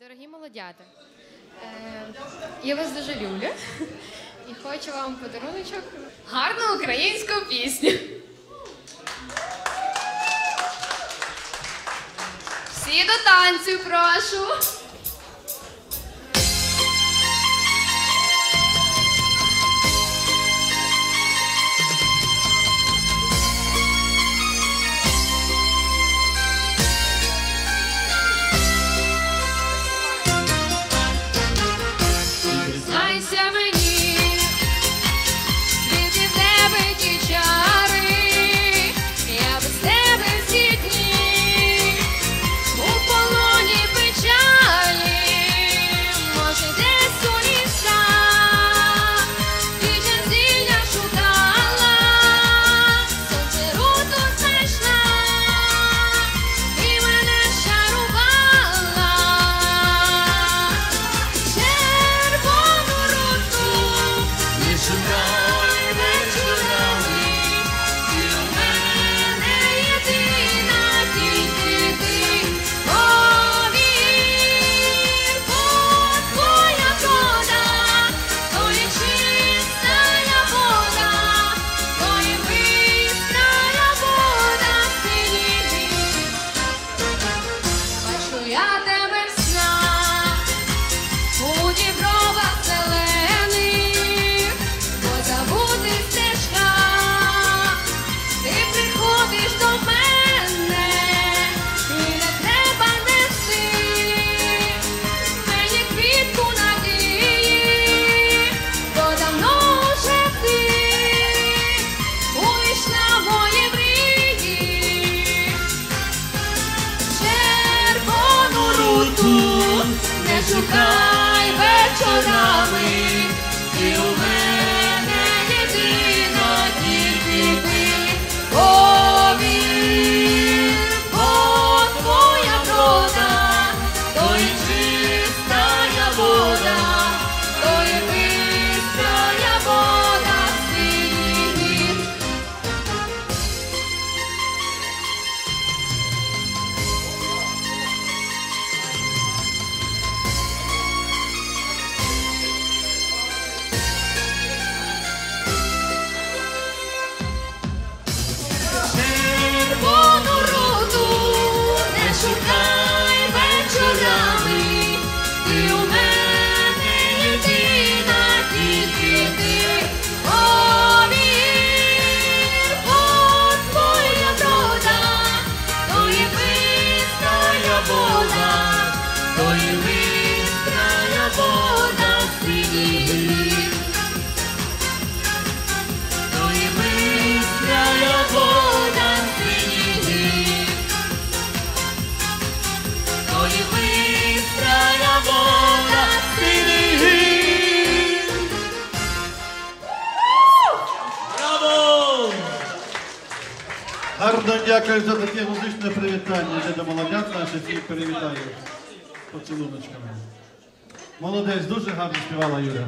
Дорогі молодята, е, я вас дуже люблю і хочу вам подаруночок гарну українську пісню. Всі до танцю прошу. machucar. Гарно дякую за таке музичне привітання. Де до молодят наших всіх привітаю поцілуночками. Молодець, дуже гарно співала Юля.